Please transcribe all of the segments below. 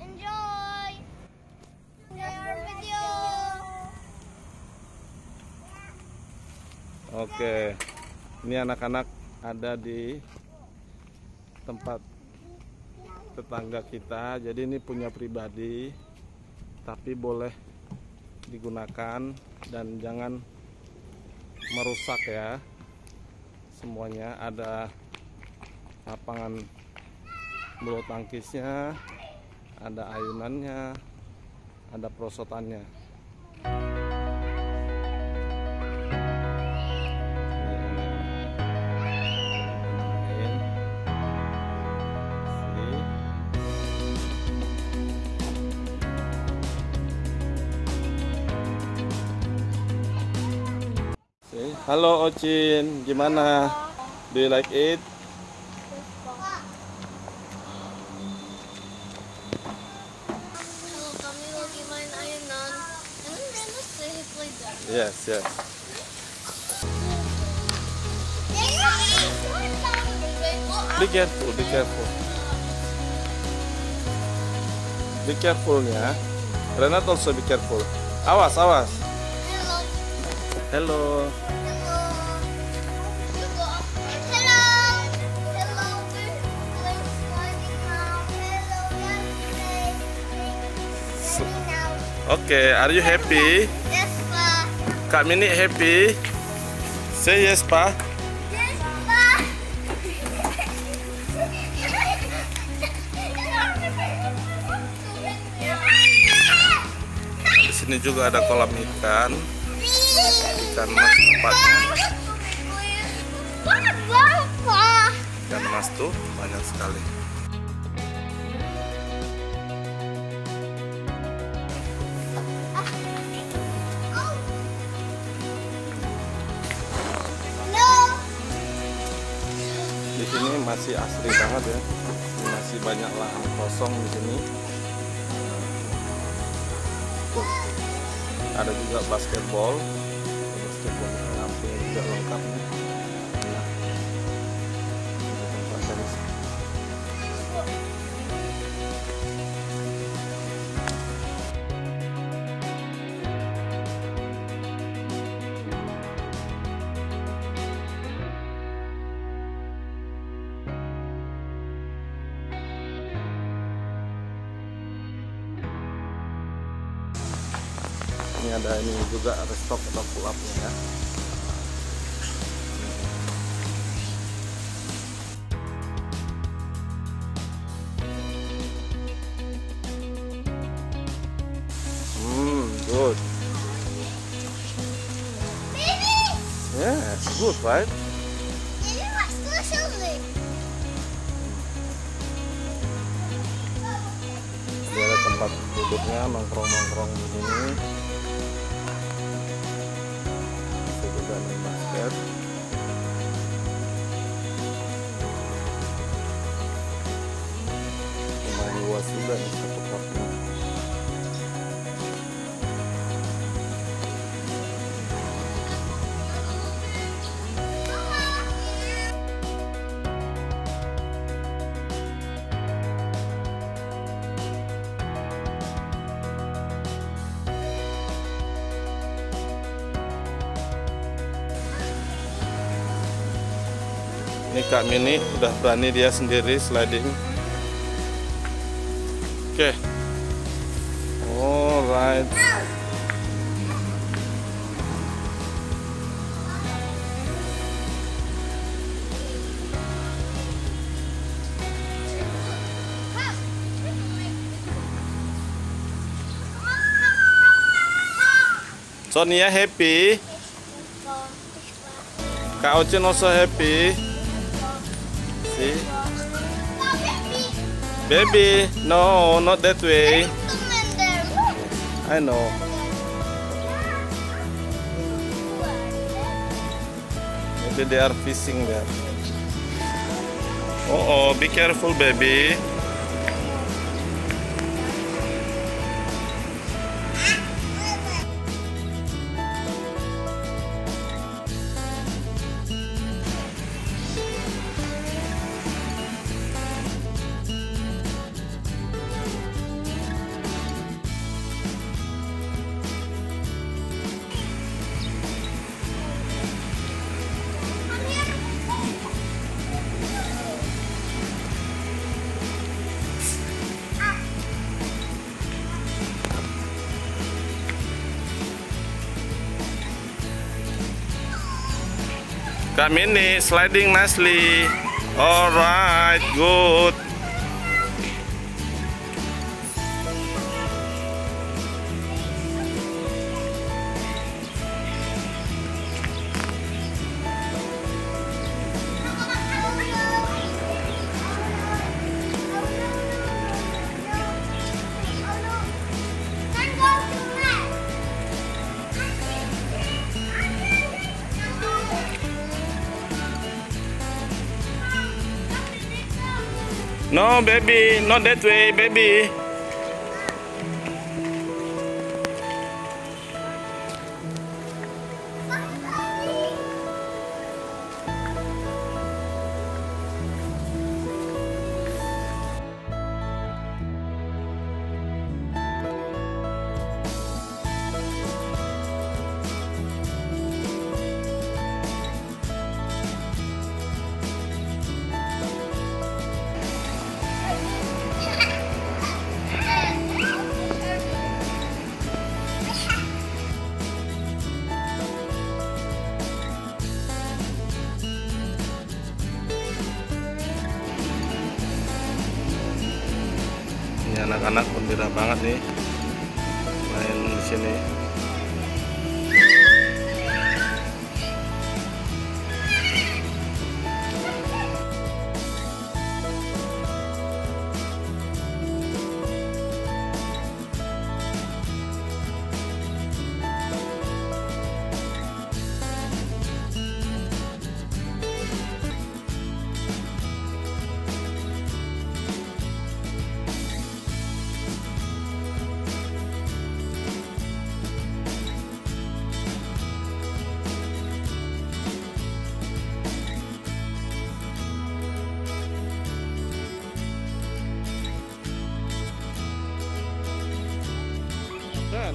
Enjoy. Enjoy our video. Oke, ini anak-anak ada di tempat tetangga kita. Jadi ini punya pribadi, tapi boleh digunakan dan jangan merusak ya. Semuanya ada lapangan bulu tangkisnya, ada ayunannya, ada perosotannya. Halo Ocin, gimana? Do you like it? Yes, yes. Be careful, be careful. Be carefulnya. Renat also be careful. Awas, awas. Hello. Hello. Okay, are you happy? Kak Mini happy? Say yes, Pa. Yes, Pa. Di sini juga ada kolam ikan. Ikan mas tempatnya. Ikan mas tuh banyak sekali. Di sini masih asri banget ya. Masih banyak lahan kosong di sini. Ada juga basketball. Basketball di samping juga lengkap. Ini ada ini juga restock atau pull up-nya ya. Hmm, good. Yeah, good, right? Dia ada tempat duduknya nongkrong-nongkrong di sini. Main basket. Lumayan luas juga nih Ini Kak Mini udah berani dia sendiri sliding. Oke. Alright. Sonia happy. Kak Ocin also happy. See? Baby, no, not that way. I know. Maybe they are fishing there. Oh, oh, be careful, baby. Kak Mini sliding nicely. Alright, good. No, baby, not that way, baby. Anak-anak gembira banget nih main di sini.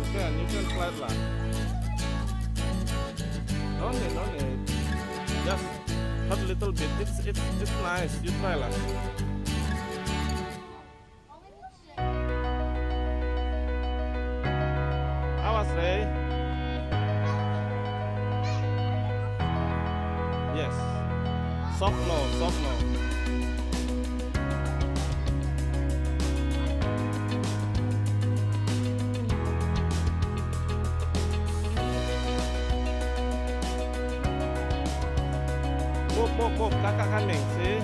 Can, can, you can slide lah. No need, no need. Just hot little bit. It's it's it's nice. You try lah. Move. Kakak coming, see?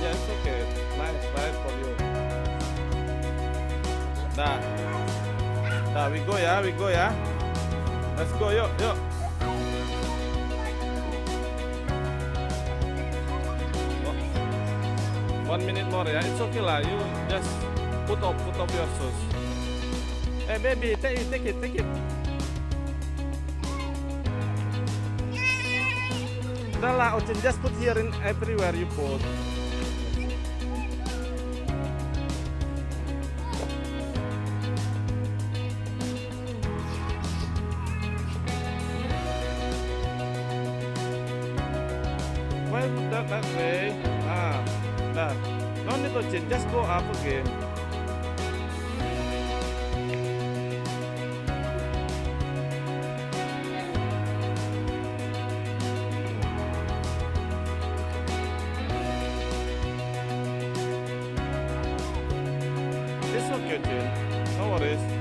Yeah, it's okay. Nice, right for you. Dah. Dah, we go ya, we go ya. Let's go, yuk, yuk. Oh. One minute more ya, it's okay lah. You just put up, put up your shoes. Hey baby, take it, take it, take it. Udah lah, just put here in everywhere you put. Why put that that way? Ah, dah. No need Ocin, just go up again. It's okay, Ocin. No worries.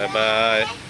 拜拜。